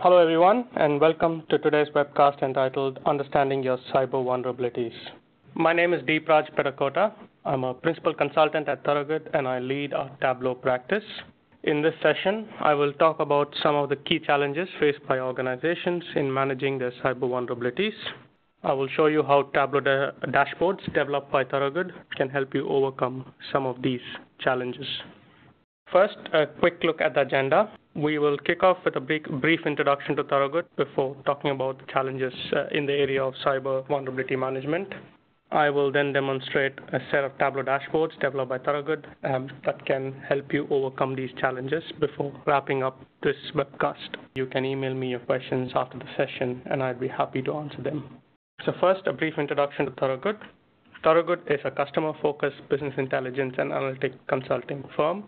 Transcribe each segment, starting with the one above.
Hello, everyone, and welcome to today's webcast entitled Understanding Your Cyber Vulnerabilities. My name is Deepraj Peddakota. I'm a principal consultant at Thorogood, and I lead our Tableau practice. In this session, I will talk about some of the key challenges faced by organizations in managing their cyber vulnerabilities. I will show you how Tableau da dashboards developed by Thorogood can help you overcome some of these challenges. First, a quick look at the agenda. We will kick off with a brief introduction to Thorogood before talking about the challenges uh, in the area of cyber vulnerability management. I will then demonstrate a set of Tableau dashboards developed by Thorogood um, that can help you overcome these challenges before wrapping up this webcast. You can email me your questions after the session, and I'd be happy to answer them. So first, a brief introduction to Thorogood. Thorogood is a customer-focused business intelligence and analytic consulting firm.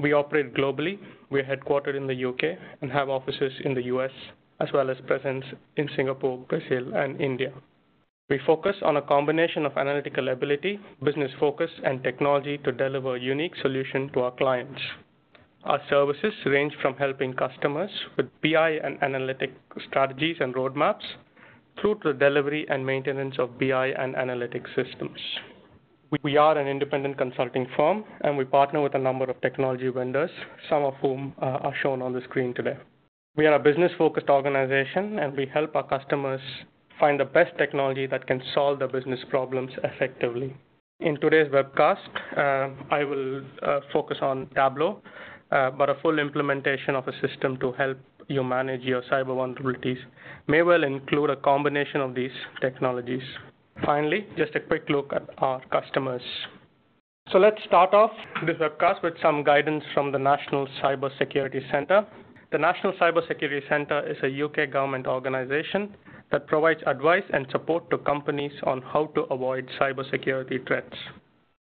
We operate globally. We're headquartered in the UK and have offices in the US, as well as presence in Singapore, Brazil, and India. We focus on a combination of analytical ability, business focus, and technology to deliver unique solution to our clients. Our services range from helping customers with BI and analytic strategies and roadmaps through to the delivery and maintenance of BI and analytic systems. We are an independent consulting firm, and we partner with a number of technology vendors, some of whom uh, are shown on the screen today. We are a business-focused organization, and we help our customers find the best technology that can solve their business problems effectively. In today's webcast, uh, I will uh, focus on Tableau, uh, but a full implementation of a system to help you manage your cyber vulnerabilities may well include a combination of these technologies. Finally, just a quick look at our customers. So let's start off this webcast with some guidance from the National Cyber Security Center. The National Cyber Security Center is a UK government organization that provides advice and support to companies on how to avoid cybersecurity threats.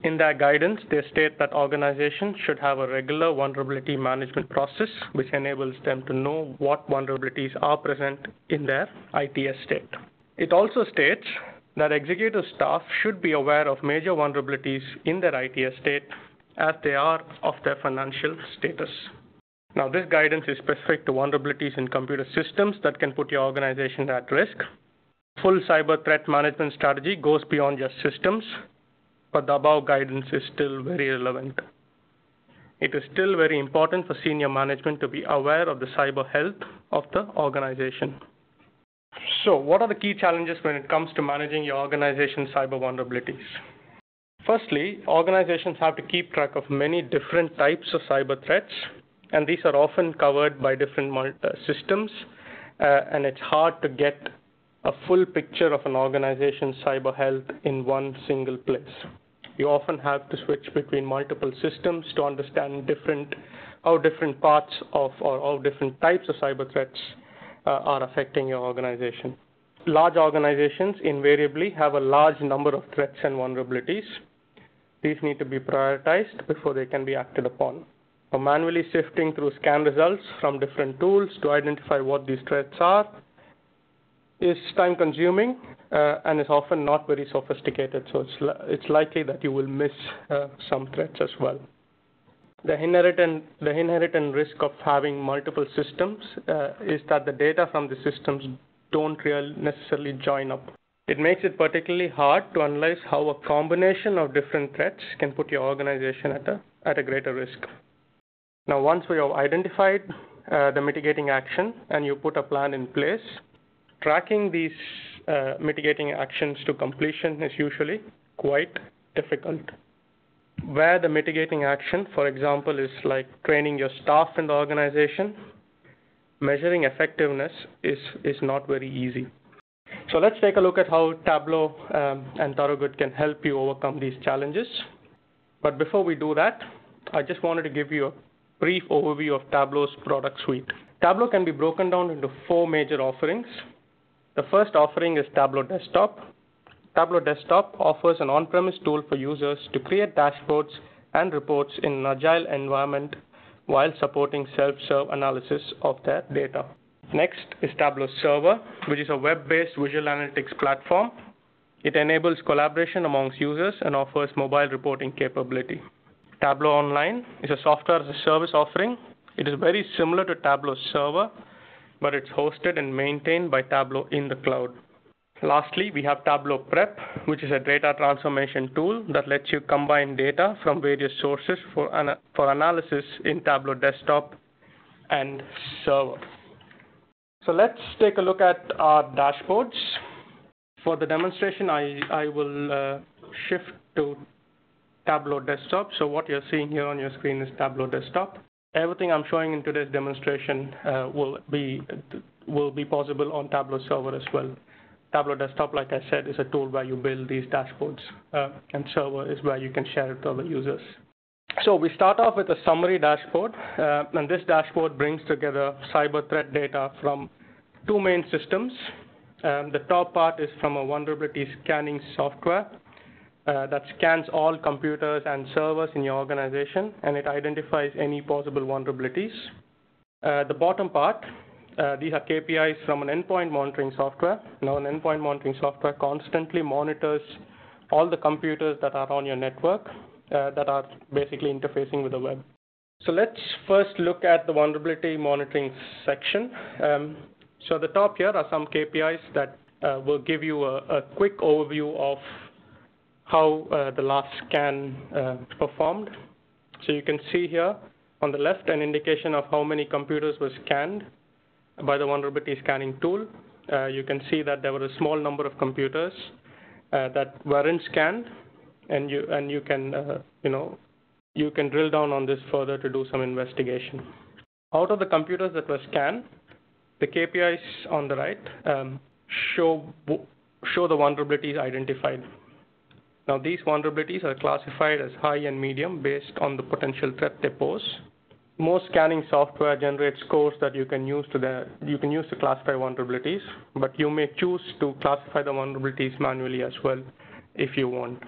In their guidance, they state that organizations should have a regular vulnerability management process which enables them to know what vulnerabilities are present in their IT estate. It also states that executive staff should be aware of major vulnerabilities in their IT estate as they are of their financial status. Now, this guidance is specific to vulnerabilities in computer systems that can put your organization at risk. Full cyber threat management strategy goes beyond just systems but the above guidance is still very relevant. It is still very important for senior management to be aware of the cyber health of the organization. So, what are the key challenges when it comes to managing your organization's cyber vulnerabilities? Firstly, organizations have to keep track of many different types of cyber threats, and these are often covered by different uh, systems, uh, and it's hard to get a full picture of an organization's cyber health in one single place. You often have to switch between multiple systems to understand different, how different parts of or how different types of cyber threats uh, are affecting your organization. Large organizations invariably have a large number of threats and vulnerabilities. These need to be prioritized before they can be acted upon. So manually sifting through scan results from different tools to identify what these threats are is time consuming uh, and is often not very sophisticated, so it's, li it's likely that you will miss uh, some threats as well. The inherent, the inherent risk of having multiple systems uh, is that the data from the systems don't really necessarily join up. It makes it particularly hard to analyze how a combination of different threats can put your organization at a, at a greater risk. Now, once we have identified uh, the mitigating action and you put a plan in place, tracking these uh, mitigating actions to completion is usually quite difficult. Where the mitigating action, for example, is like training your staff in the organization, measuring effectiveness is, is not very easy. So let's take a look at how Tableau um, and Thorogood can help you overcome these challenges. But before we do that, I just wanted to give you a brief overview of Tableau's product suite. Tableau can be broken down into four major offerings. The first offering is Tableau Desktop. Tableau Desktop offers an on-premise tool for users to create dashboards and reports in an agile environment while supporting self-serve analysis of their data. Next is Tableau Server, which is a web-based visual analytics platform. It enables collaboration amongst users and offers mobile reporting capability. Tableau Online is a software as a service offering. It is very similar to Tableau Server, but it's hosted and maintained by Tableau in the cloud. Lastly, we have Tableau Prep, which is a data transformation tool that lets you combine data from various sources for, for analysis in Tableau Desktop and Server. So let's take a look at our dashboards. For the demonstration, I, I will uh, shift to Tableau Desktop. So what you're seeing here on your screen is Tableau Desktop. Everything I'm showing in today's demonstration uh, will be will be possible on Tableau Server as well. Tableau Desktop, like I said, is a tool where you build these dashboards, uh, and Server is where you can share it to other users. So we start off with a summary dashboard, uh, and this dashboard brings together cyber threat data from two main systems. Um, the top part is from a vulnerability scanning software uh, that scans all computers and servers in your organization, and it identifies any possible vulnerabilities. Uh, the bottom part, uh, these are KPIs from an endpoint monitoring software. Now, an endpoint monitoring software constantly monitors all the computers that are on your network uh, that are basically interfacing with the web. So let's first look at the vulnerability monitoring section. Um, so at the top here are some KPIs that uh, will give you a, a, quick overview of how uh, the last scan uh, performed. So you can see here on the left an indication of how many computers were scanned by the vulnerability scanning tool. Uh, you can see that there were a small number of computers uh, that weren't scanned and you and you can uh, you know you can drill down on this further to do some investigation. Out of the computers that were scanned, the KPIs on the right um, show show the vulnerabilities identified. Now these vulnerabilities are classified as high and medium based on the potential threat they pose. Most scanning software generates scores that you can use to the you can use to classify vulnerabilities, but you may choose to classify the vulnerabilities manually as well if you want.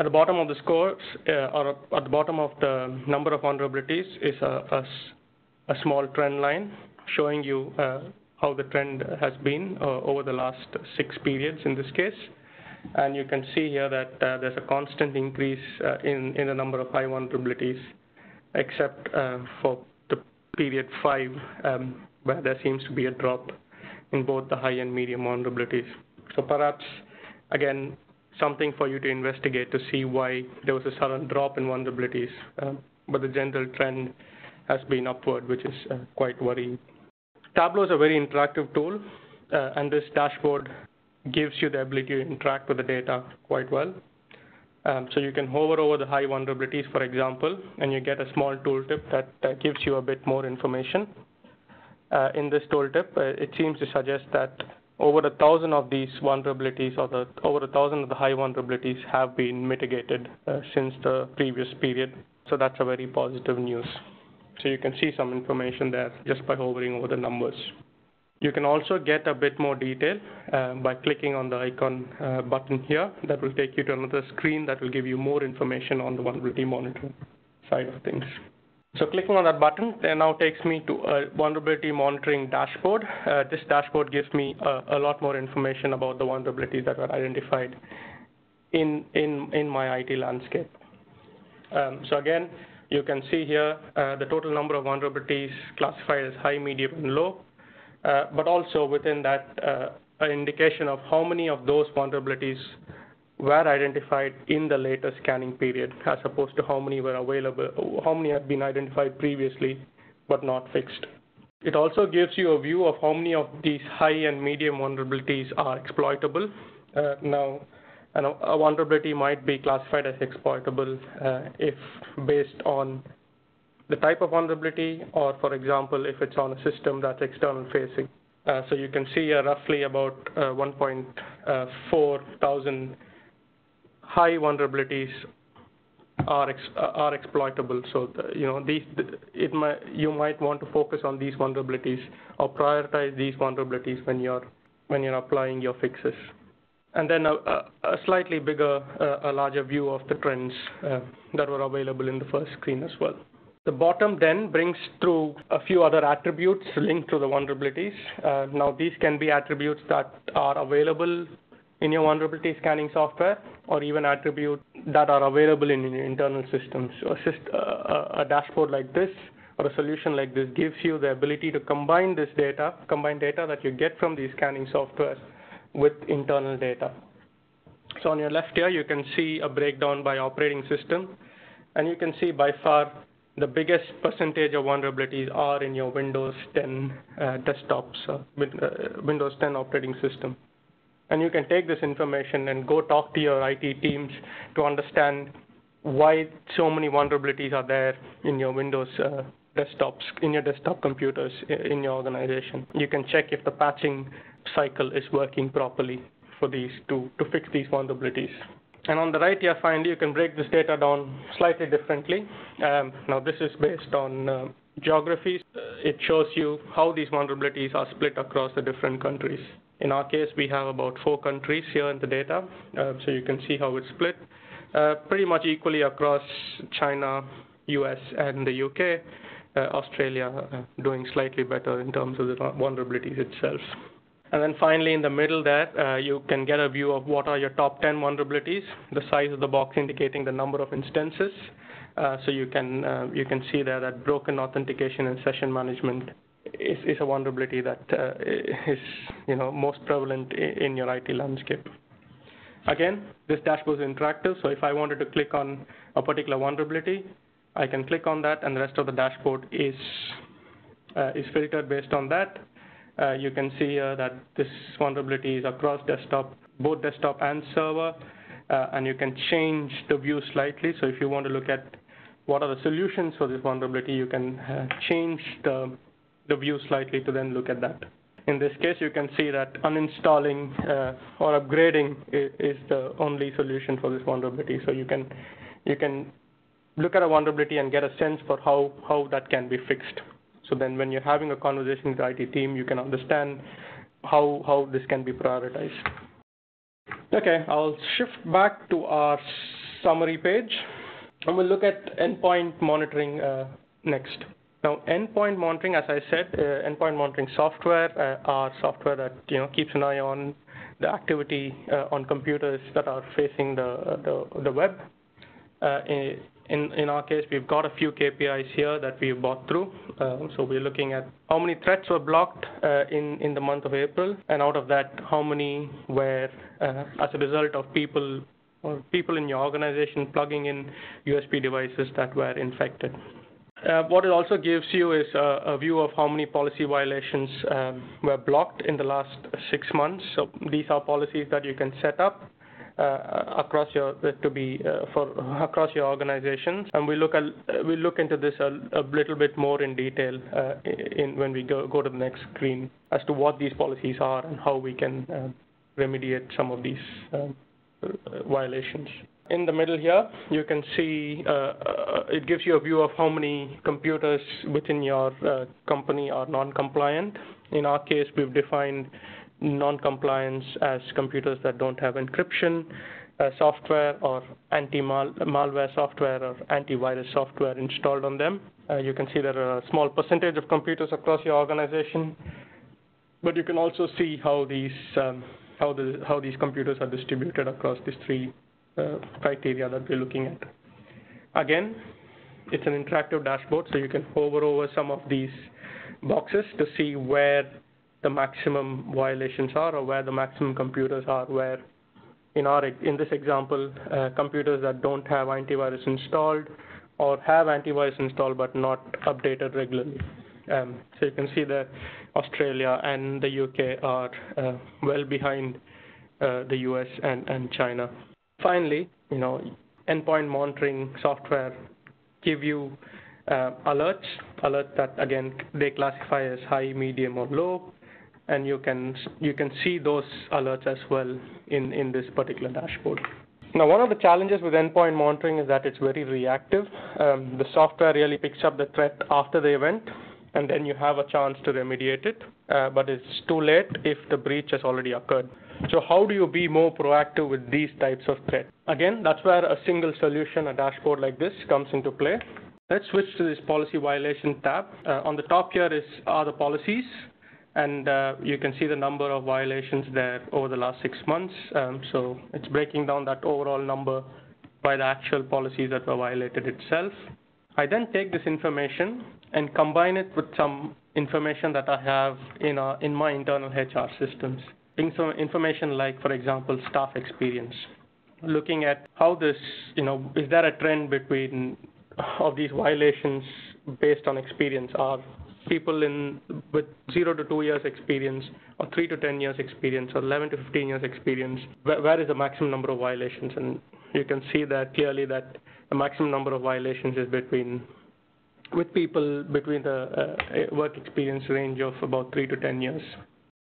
At the bottom of the scores, uh, or at the bottom of the number of vulnerabilities, is a, a, a small trend line showing you uh, how the trend has been uh, over the last six periods in this case. And you can see here that uh, there's a constant increase uh, in, in the number of high vulnerabilities, except uh, for the period five, um, where there seems to be a drop in both the high and medium vulnerabilities. So perhaps, again, something for you to investigate to see why there was a sudden drop in vulnerabilities. Uh, but the general trend has been upward, which is uh, quite worrying. Tableau is a very interactive tool, uh, and this dashboard gives you the ability to interact with the data quite well. Um, so you can hover over the high vulnerabilities, for example, and you get a small tooltip that uh, gives you a bit more information. Uh, in this tooltip, uh, it seems to suggest that over a thousand of these vulnerabilities or the, over a thousand of the high vulnerabilities have been mitigated uh, since the previous period. So that's a very positive news. So you can see some information there just by hovering over the numbers. You can also get a bit more detail uh, by clicking on the icon uh, button here. That will take you to another screen that will give you more information on the vulnerability monitoring side of things. So clicking on that button it now takes me to a vulnerability monitoring dashboard. Uh, this dashboard gives me a, a, lot more information about the vulnerabilities that were identified in, in, in my IT landscape. Um, so again, you can see here uh, the total number of vulnerabilities classified as high, medium, and low, but also within that, uh, an indication of how many of those vulnerabilities were identified in the latest scanning period, as opposed to how many were available, how many had been identified previously but not fixed. It also gives you a view of how many of these high and medium vulnerabilities are exploitable. Uh, now, a vulnerability might be classified as exploitable uh, if based on the type of vulnerability or, for example, if it's on a system that's external facing. Uh, so you can see uh, roughly about uh, 1.4 uh, high vulnerabilities are ex are exploitable. So the, you know these it might you might want to focus on these vulnerabilities or prioritize these vulnerabilities when you're when you're applying your fixes. And then a, a, slightly bigger, uh, a larger view of the trends uh, that were available in the first screen as well. The bottom then brings through a few other attributes linked to the vulnerabilities. Uh, now these can be attributes that are available in your vulnerability scanning software or even attributes that are available in your internal systems. So a, uh, a, dashboard like this or a solution like this gives you the ability to combine this data, combine data that you get from these scanning software with internal data. So on your left here, you can see a breakdown by operating system, and you can see by far the biggest percentage of vulnerabilities are in your Windows 10 uh, desktops, uh, uh, Windows 10 operating system. And you can take this information and go talk to your IT teams to understand why so many vulnerabilities are there in your Windows uh, desktops, in your desktop computers in your organization. You can check if the patching cycle is working properly for these to, to fix these vulnerabilities. And on the right here, finally, you can break this data down slightly differently. Um, now, this is based on uh, geographies. Uh, it shows you how these vulnerabilities are split across the different countries. In our case, we have about four countries here in the data, uh, so you can see how it's split. Uh, pretty much equally across China, US, and the UK. Uh, Australia uh, doing slightly better in terms of the vulnerabilities itself. And then finally, in the middle there, uh, you can get a view of what are your top 10 vulnerabilities, the size of the box indicating the number of instances. Uh, so you can uh, you can see there that broken authentication and session management is, is a vulnerability that uh, is you know most prevalent in, your IT landscape. Again, this dashboard is interactive, so if I wanted to click on a particular vulnerability, I can click on that, and the rest of the dashboard is uh, is filtered based on that. Uh, you can see uh, that this vulnerability is across desktop, both desktop and server, uh, and you can change the view slightly. So if you want to look at what are the solutions for this vulnerability, you can change the, the view slightly to then look at that. In this case, you can see that uninstalling uh, or upgrading is, is, the only solution for this vulnerability. So you can you can look at a vulnerability and get a sense for how, how that can be fixed. So then when you're having a conversation with the IT team, you can understand how, how this can be prioritized. Okay, I'll shift back to our summary page, and we'll look at endpoint monitoring uh, next. Now, endpoint monitoring, as I said, uh, endpoint monitoring software uh, are software that you know keeps an eye on the activity uh, on computers that are facing the the, the web. In, in our case, we've got a few KPIs here that we've bought through. Uh, so we're looking at how many threats were blocked uh, in, in the month of April, and out of that, how many were uh, as a result of people or people in your organization plugging in USB devices that were infected. Uh, what it also gives you is a, a view of how many policy violations um, were blocked in the last six months. So these are policies that you can set up across your to be uh, for across your organizations. And we look at we look into this a, a little bit more in detail uh, in when we go go to the next screen as to what these policies are and how we can remediate some of these violations. In the middle here, you can see uh, uh, it gives you a view of how many computers within your uh, company are non-compliant. In our case, we've defined non-compliance as computers that don't have encryption uh, software or anti-malware software or antivirus software installed on them. Uh, you can see there are a small percentage of computers across your organization, but you can also see how these um, how the how these computers are distributed across these three uh, criteria that we're looking at. Again, it's an interactive dashboard, so you can hover over some of these boxes to see where the maximum violations are or where the maximum computers are, where in our in this example, uh, computers that don't have antivirus installed or have antivirus installed but not updated regularly. Um, so you can see that Australia and the UK are uh, well behind uh, the US and, and China. Finally, you know, endpoint monitoring software give you uh, alerts, alerts that again they classify as high, medium, or low and you can you can see those alerts as well in in this particular dashboard. Now, one of the challenges with endpoint monitoring is that it's very reactive. Um, the software really picks up the threat after the event, and then you have a chance to remediate it, uh, but it's too late if the breach has already occurred. So how do you be more proactive with these types of threats? Again, that's where a single solution, a dashboard like this, comes into play. Let's switch to this policy violation tab. Uh, on the top here is are the policies and uh, you can see the number of violations there over the last six months. Um, so it's breaking down that overall number by the actual policies that were violated itself. I then take this information and combine it with some information that I have in, a, in my internal HR systems. Some information like, for example, staff experience. Looking at how this, you know, is there a trend between of these violations based on experience? Are people in with zero to two years experience, or three to 10 years experience, or 11 to 15 years experience, where, where is the maximum number of violations? And you can see that clearly that the maximum number of violations is between with people between the uh, work experience range of about three to 10 years.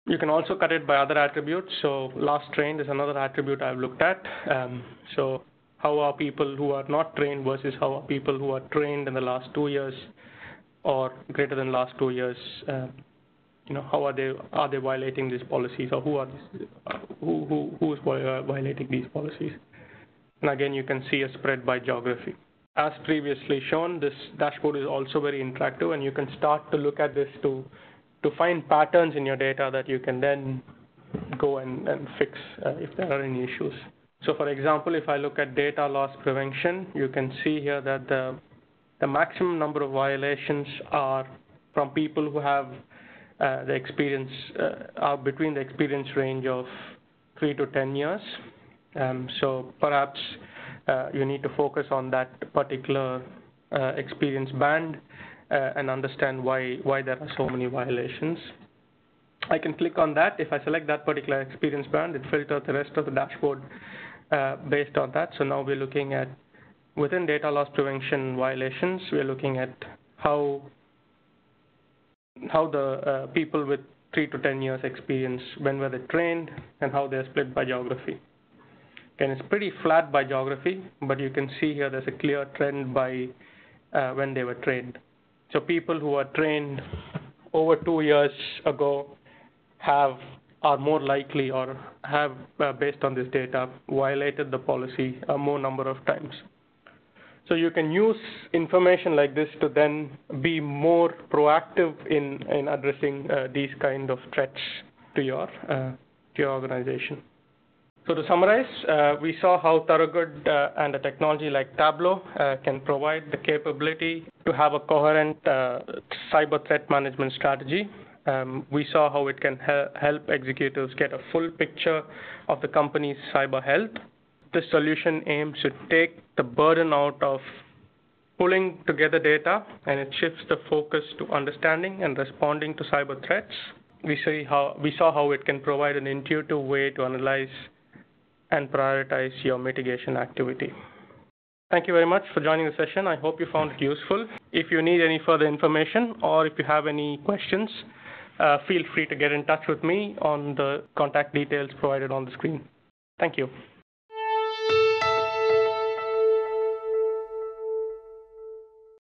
You can also cut it by other attributes. So last trained is another attribute I've looked at. Um, so how are people who are not trained versus how are people who are trained in the last two years or greater than last two years? Uh, you know, how are they are they violating these policies, or who are this, uh, who who who is violating these policies? And again, you can see a spread by geography. As previously shown, this dashboard is also very interactive, and you can start to look at this to to find patterns in your data that you can then go and, and fix uh, if there are any issues. So for example, if I look at data loss prevention, you can see here that the, the maximum number of violations are from people who have uh, the experience, uh, are between the experience range of three to 10 years. Um, so perhaps uh, you need to focus on that particular uh, experience band uh, and understand why, why there are so many violations. I can click on that. If I select that particular experience band, it filters the rest of the dashboard uh, based on that. So now we're looking at within data loss prevention violations, we're looking at how how the uh, people with three to 10 years experience, when were they trained, and how they're split by geography. And it's pretty flat by geography, but you can see here there's a clear trend by uh, when they were trained. So people who are trained over two years ago have are more likely or have, uh, based on this data, violated the policy a more number of times. So you can use information like this to then be more proactive in, in addressing uh, these kind of threats to your, uh, to your organization. So to summarize, uh, we saw how Thorogood uh, and a technology like Tableau uh, can provide the capability to have a coherent uh, cyber threat management strategy. Um, we saw how it can he help executives get a full picture of the company's cyber health. This solution aims to take the burden out of pulling together data and it shifts the focus to understanding and responding to cyber threats. We, see how, we saw how it can provide an intuitive way to analyze and prioritize your mitigation activity. Thank you very much for joining the session. I hope you found it useful. If you need any further information or if you have any questions, uh, feel free to get in touch with me on the contact details provided on the screen. Thank you.